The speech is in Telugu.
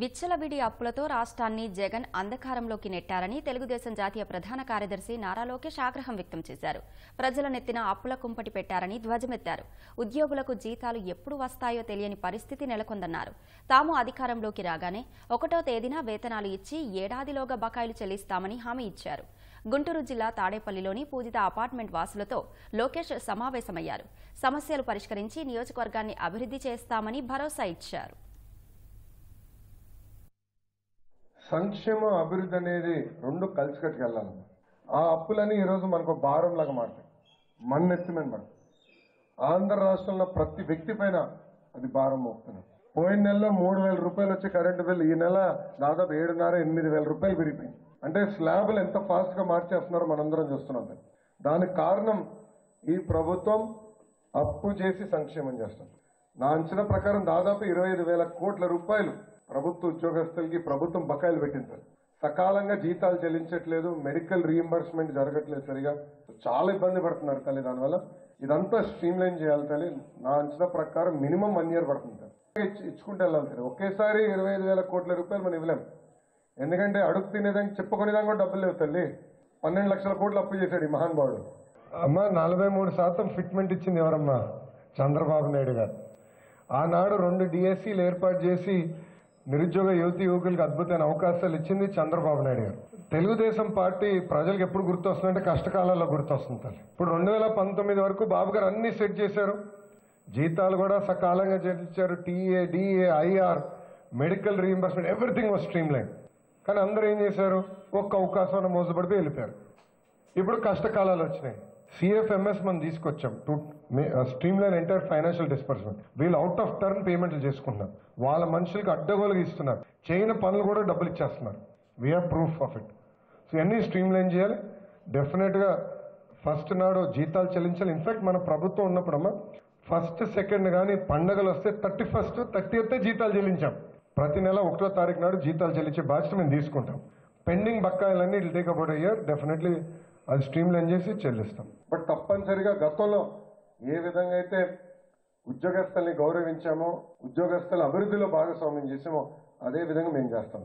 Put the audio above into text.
విచ్చలవిడి అప్పులతో రాష్ట్రాన్ని జగన్ అంధకారంలోకి నెట్టారని తెలుగుదేశం జాతీయ ప్రధాన కార్యదర్శి నారా లోకేష్ ఆగ్రహం వ్యక్తం చేశారు. ప్రజల నెత్తిన అప్పుల కుంపటి పెట్టారని ధ్వజమెత్తారు. ఉద్యోగులకు జీతాలు ఎప్పుడు వస్తాయో తెలియని పరిస్థితి నెలకొందన్నారు. తాము అధికారంలోకి రాగానే ఒకటో తేదీన వేతనాలు ఇచ్చి ఏడాదిలోగా బకాయిలు చెల్లిస్తామని హామీ ఇచ్చారు. గుంటూరు జిల్లా తాడేపల్లిలోని పూజిత అపార్ట్మెంట్ వాసులతో లోకేష్ సమావేశమయ్యారు. సమస్యలు పరిష్కరించి నియోజకవర్గాన్ని అభివృద్ధి చేస్తామని భరోసా ఇచ్చారు. సంక్షేమ అభివృద్ధి అనేది రెండు కలిసి వెళ్ళాలి ఆ అప్పులని ఈరోజు మనకు భారం లాగా మారుతాయి. మన ఎత్తి ఆంధ్ర రాష్ట్రంలో ప్రతి వ్యక్తి పైన అది భారం మోపుతున్నాం పోయిన నెలలో మూడు వేల రూపాయలు వచ్చే కరెంటు బిల్లు ఈ నెల దాదాపు ఏడున్నర ఎనిమిది వేల రూపాయలు పెరిగిపోయింది. అంటే స్లాబ్లు ఎంత ఫాస్ట్గా మార్చేస్తున్నారో మనందరం చూస్తున్నాం. దానికి కారణం ఈ ప్రభుత్వం అప్పు చేసి సంక్షేమం చేస్తుంది. నా అంచనా ప్రకారం దాదాపు ఇరవై ఐదు వేల కోట్ల రూపాయలు ప్రభుత్వ ఉద్యోగస్తులకి ప్రభుత్వం బకాయిలు పెట్టింది సార్ సకాలంగా జీతాలు చెల్లించట్లేదు మెడికల్ రీఎంబర్స్మెంట్ జరగట్లేదు సరిగా. చాలా ఇబ్బంది పడుతున్నారు తల్లి దానివల్ల ఇదంతా స్ట్రీమ్ లైన్ చేయాలి తల్లి. నా అంచనా ప్రకారం మినిమం వన్ ఇయర్ పడుతుంది సార్ ఇచ్చి- వెళ్ళాలి సార్ ఒకేసారి ఇరవై ఐదు వేల కోట్ల రూపాయలు మనం ఇవ్వలేం. ఎందుకంటే అడుగు తినేదానికి చెప్పుకునేదానికి కూడా డబ్బులు లేవు తల్లి. పన్నెండు లక్షల కోట్లు అప్పు చేశాడు ఈ మహానుభావుడు అమ్మా నలభై మూడు శాతం ఫిట్మెంట్ ఇచ్చింది ఎవరమ్మా? చంద్రబాబు నాయుడు గారు. ఆనాడు రెండు డిఎస్సీలు ఏర్పాటు చేసి నిరుద్యోగ యువతి యువకులకు అద్భుతమైన అవకాశాలు ఇచ్చింది చంద్రబాబు నాయుడు గారు. తెలుగుదేశం పార్టీ ప్రజలకు ఎప్పుడు గుర్తొస్తుందంటే కష్టకాలాల్లో గుర్తొస్తుంది ఇప్పుడు రెండు వేల పంతొమ్మిది వరకు బాబు గారు అన్ని సెట్ చేశారు. జీతాలు కూడా సకాలంగా చెల్లించారు. TA DA IR medical reimbursement everything was streamline. కానీ అందరూ ఏం చేశారు? ఒక్క అవకాశం మోసపడిపోయి వెళ్ళిపోయారు. ఇప్పుడు కష్టకాలాలు వచ్చినాయి. సిఎఫ్ఎంఎస్ మనం తీసుకొచ్చాం. To streamline entire financial disbursement వీళ్ళు అవుట్ ఆఫ్ టర్న్ పేమెంట్లు చేసుకుంటున్నారు. వాళ్ళ మనుషులకు అడ్డగోలుగా ఇస్తున్నారు. చేయని పనులు కూడా డబ్బులు ఇచ్చేస్తున్నారు. We're proof of it so ఇవన్నీ స్ట్రీమ్ లైన్ చేయాలి. డెఫినెట్గా ఫస్ట్ నాడు జీతాలు చెల్లించాలి. ఇన్ఫాక్ట్ మన ప్రభుత్వం ఉన్నప్పుడమ్మా ఫస్ట్ సెకండ్ కానీ పండగలు వస్తే థర్టీ ఫస్ట్ థర్టీ వస్తే జీతాలు చెల్లించాం. ప్రతి నెల ఒకటో తారీఖు నాడు జీతాలు చెల్లించే బాధ్యత మేము తీసుకుంటాం. Pending బకాయిలన్నీ I'll take about year definitely అది స్ట్రీమ్లైన్ చేసి చెల్లిస్తాం. బట్ తప్పనిసరిగా గతంలో ఏ విధంగా అయితే ఉద్యోగస్తుల్ని గౌరవించామో ఉద్యోగస్తుల అభివృద్ధిలో భాగస్వామ్యం చేసామో అదే విధంగా మేము చేస్తాం.